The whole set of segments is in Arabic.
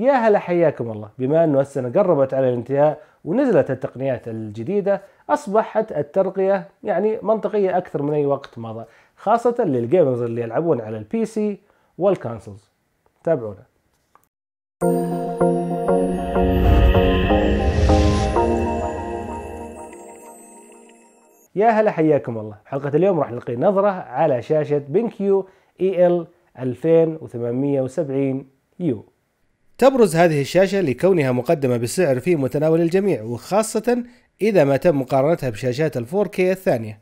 يا هلا حياكم الله. بما أنه السنة قربت على الانتهاء ونزلت التقنيات الجديدة أصبحت الترقية يعني منطقية أكثر من أي وقت مضى خاصة لل gamers اللي يلعبون على ال PC وال consoles تابعونا. يا هلا حياكم الله. حلقة اليوم راح نلقي نظرة على شاشة BenQ اي ال 2870 يو. تبرز هذه الشاشة لكونها مقدمة بسعر في متناول الجميع وخاصة إذا ما تم مقارنتها بشاشات ال 4K الثانية.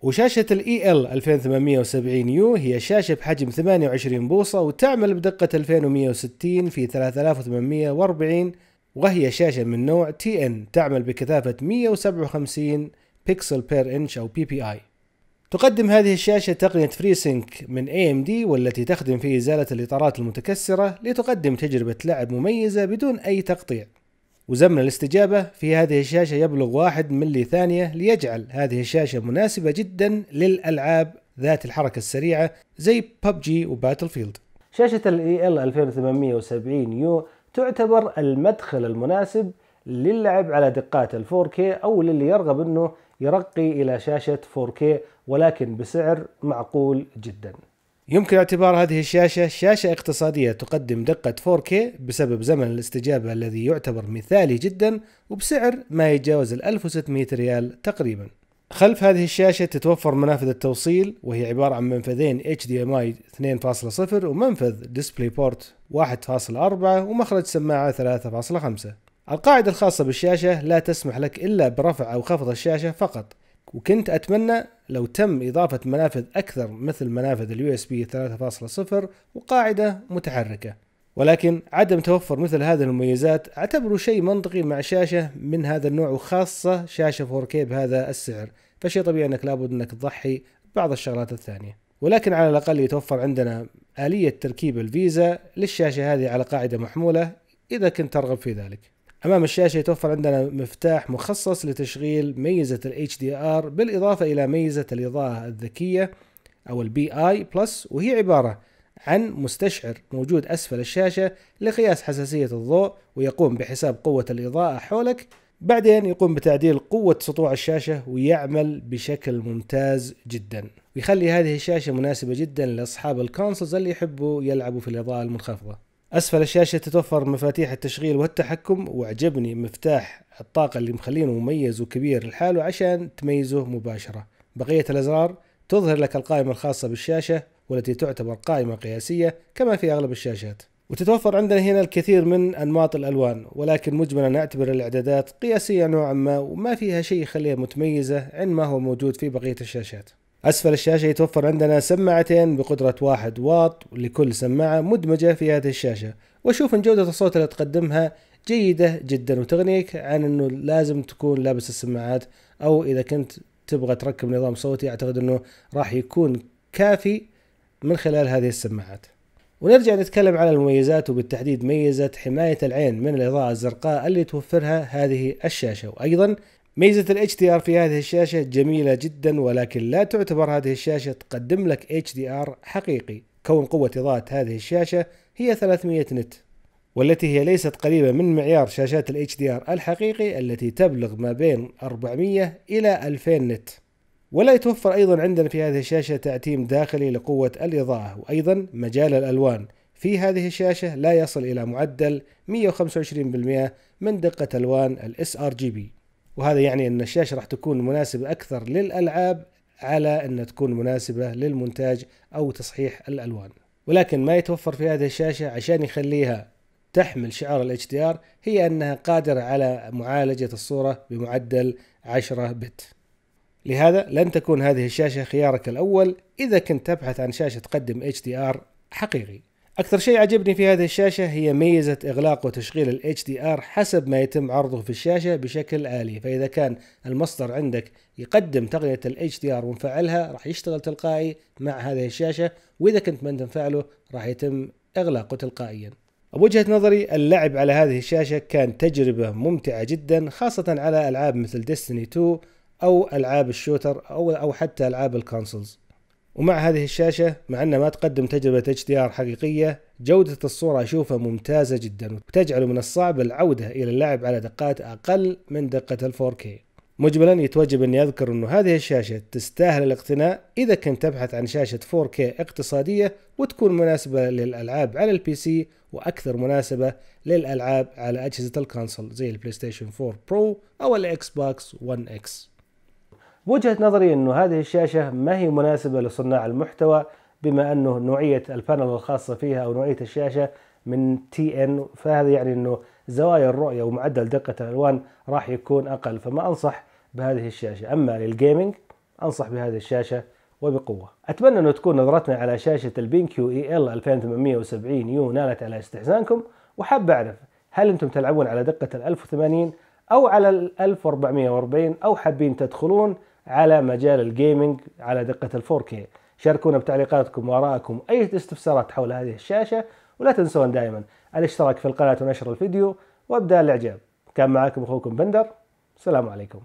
وشاشة ال EL 2870 يو هي شاشة بحجم 28 بوصة وتعمل بدقة 2160 في 3840 وهي شاشة من نوع TN تعمل بكثافة 157 pixel per inch PPI تقدم هذه الشاشة تقنية FreeSync من AMD والتي تخدم في إزالة الإطارات المتكسرة لتقدم تجربة لعب مميزة بدون أي تقطيع. وزمن الاستجابة في هذه الشاشة يبلغ واحد ملي ثانية ليجعل هذه الشاشة مناسبة جدا للألعاب ذات الحركة السريعة زي PUBG و Battlefield شاشة ال EL 2870U تعتبر المدخل المناسب للعب على دقات ال 4K أو للي يرغب أنه يرقي إلى شاشة 4K ولكن بسعر معقول جدا. يمكن اعتبار هذه الشاشة شاشة اقتصادية تقدم دقة 4K بسبب زمن الاستجابة الذي يعتبر مثالي جدا وبسعر ما يتجاوز ال 1600 ريال تقريبا. خلف هذه الشاشة تتوفر منافذ التوصيل وهي عبارة عن منفذين HDMI 2.0 ومنفذ port 1.4 ومخرج سماعة 3.5 القاعدة الخاصة بالشاشة لا تسمح لك إلا برفع أو خفض الشاشة فقط. وكنت أتمنى لو تم إضافة منافذ أكثر مثل منافذ USB 3.0 وقاعدة متحركة. ولكن عدم توفر مثل هذه المميزات أعتبره شيء منطقي مع شاشة من هذا النوع وخاصة شاشة 4K بهذا السعر. فشيء طبيعي أنك لابد أنك تضحي بعض الشغلات الثانية. ولكن على الأقل يتوفر عندنا آلية تركيب ال VESA للشاشة هذه على قاعدة محمولة إذا كنت ترغب في ذلك. أمام الشاشة يتوفر عندنا مفتاح مخصص لتشغيل ميزة ال HDR بالإضافة إلى ميزة الإضاءة الذكية أو البي اي بلس وهي عبارة عن مستشعر موجود أسفل الشاشة لقياس حساسية الضوء ويقوم بحساب قوة الإضاءة حولك بعدين يقوم بتعديل قوة سطوع الشاشة ويعمل بشكل ممتاز جدا. ويخلي هذه الشاشة مناسبة جدا لأصحاب الكونسولز اللي يحبوا يلعبوا في الإضاءة المنخفضة. أسفل الشاشة تتوفر مفاتيح التشغيل والتحكم وعجبني مفتاح الطاقة اللي مخلينه مميز وكبير لحاله عشان تميزه مباشرة. بقية الأزرار تظهر لك القائمة الخاصة بالشاشة والتي تعتبر قائمة قياسية كما في أغلب الشاشات. وتتوفر عندنا هنا الكثير من أنماط الألوان ولكن مجملا نعتبر الإعدادات قياسية نوعا ما وما فيها شيء يخليها متميزة عن ما هو موجود في بقية الشاشات. أسفل الشاشة يتوفر عندنا سماعتين بقدرة واحد واط لكل سماعة مدمجة في هذه الشاشة. وأشوف أن جودة الصوت اللي تقدمها. جيدة جدا وتغنيك عن أنه لازم تكون لابس السماعات أو إذا كنت تبغى تركب نظام صوتي أعتقد أنه راح يكون كافي من خلال هذه السماعات. ونرجع نتكلم على المميزات وبالتحديد ميزة حماية العين من الإضاءة الزرقاء اللي توفرها هذه الشاشة. وأيضا ميزة ال HDR في هذه الشاشة جميلة جدا ولكن لا تعتبر هذه الشاشة تقدم لك HDR حقيقي. كون قوة إضاءة هذه الشاشة هي 300 نت والتي هي ليست قريبة من معيار شاشات ال HDR الحقيقي التي تبلغ ما بين 400 إلى 2000 نت. ولا يتوفر أيضا عندنا في هذه الشاشة تعتيم داخلي لقوة الإضاءة. وأيضا مجال الألوان في هذه الشاشة لا يصل إلى معدل 125% من دقة ألوان ال sRGB وهذا يعني أن الشاشة راح تكون مناسبة أكثر للألعاب على أن تكون مناسبة للمونتاج أو تصحيح الألوان. ولكن ما يتوفر في هذه الشاشة عشان يخليها تحمل شعار ال HDR هي أنها قادرة على معالجة الصورة بمعدل 10 بت. لهذا لن تكون هذه الشاشة خيارك الأول إذا كنت تبحث عن شاشة تقدم HDR حقيقي. أكثر شيء عجبني في هذه الشاشة هي ميزة إغلاق وتشغيل ال HDR حسب ما يتم عرضه في الشاشة بشكل آلي. فإذا كان المصدر عندك يقدم تقنية ال HDR ومفعلها راح يشتغل تلقائي مع هذه الشاشة وإذا كنت ما مفعله راح يتم إغلاقه تلقائيا. بوجهة نظري اللعب على هذه الشاشة كان تجربة ممتعة جدا خاصة على ألعاب مثل Destiny 2 أو ألعاب ال shooter أو حتى ألعاب ال consoles. ومع هذه الشاشة مع أنها ما تقدم تجربة HDR حقيقية جودة الصورة أشوفها ممتازة جدا وتجعل من الصعب العودة إلى اللعب على دقات أقل من دقة ال 4K مجملا يتوجب أني أذكر أنه هذه الشاشة تستاهل الاقتناء إذا كنت تبحث عن شاشة 4K اقتصادية وتكون مناسبة للألعاب على ال PC وأكثر مناسبة للألعاب على أجهزة ال console زي ال PlayStation 4 Pro أو ال Xbox One X بوجهة نظري إنه هذه الشاشة ما هي مناسبة لصناع المحتوى بما أنه نوعية ال panel الخاصة فيها أو نوعية الشاشة من TN فهذا يعني إنه زوايا الرؤية ومعدل دقة الألوان راح يكون أقل فما أنصح بهذه الشاشة. أما لل gaming أنصح بهذه الشاشة وبقوة. أتمنى انه تكون نظرتنا على شاشة ال BenQ EL2870U نالت على استحسانكم. وحاب أعرف هل أنتم تلعبون على دقة ال 1080 أو على ال 1440 أو حابين تدخلون على مجال الجيمنج على دقة ال 4K شاركونا بتعليقاتكم وآرائكم أي استفسارات حول هذه الشاشة ولا تنسون دائما الاشتراك في القناة ونشر الفيديو وابدأ الإعجاب. كان معكم أخوكم بندر. السلام عليكم.